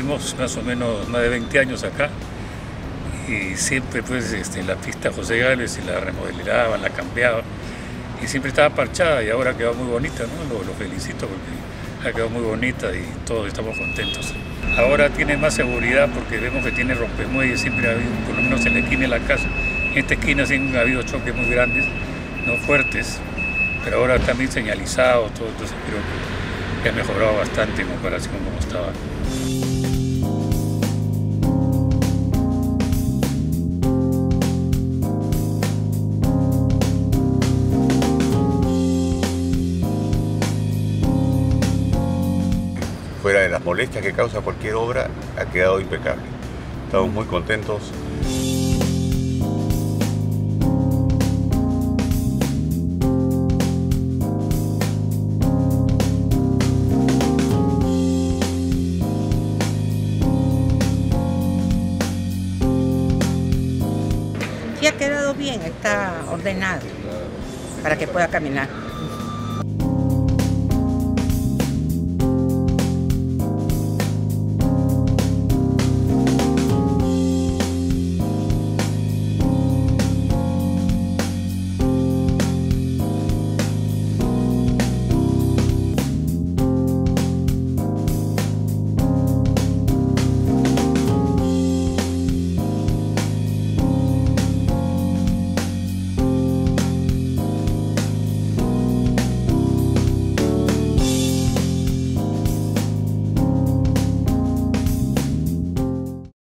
tenemos más o menos más de 20 años acá y siempre pues este, la pista José Gálvez la remodelaban, la cambiaban y siempre estaba parchada y ahora quedó muy bonita, ¿no? Lo, lo felicito porque ha quedado muy bonita y todos estamos contentos. Ahora tiene más seguridad porque vemos que tiene rompemuelles, siempre ha habido, por lo menos en la esquina de la casa, en esta esquina siempre ha habido choques muy grandes, no fuertes, pero ahora también señalizado, todo, entonces creo que ha mejorado bastante en comparación como estaba. Fuera de las molestias que causa cualquier obra, ha quedado impecable. Estamos muy contentos. Sí ha quedado bien, está ordenado para que pueda caminar.